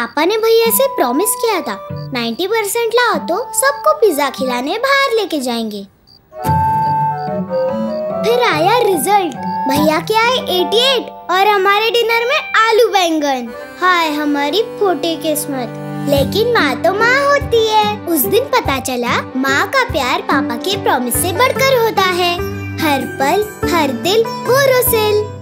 पापा ने भैया से प्रॉमिस किया था। 90 परसेंट लाओ तो सबको पिज्जा खिलाने बाहर लेके जाएँगे। फिर आया रिज़ल्ट भैया के आए 88 और हमारे डिनर में आलू बैंगन। हाय, हमारी फोटे किस्मत। लेकिन माँ तो माँ होती है। उस दिन पता चला, माँ का प्यार पापा के प्रॉमिस से बढ़कर होता है। हर पल, हर दिल बोरोसिल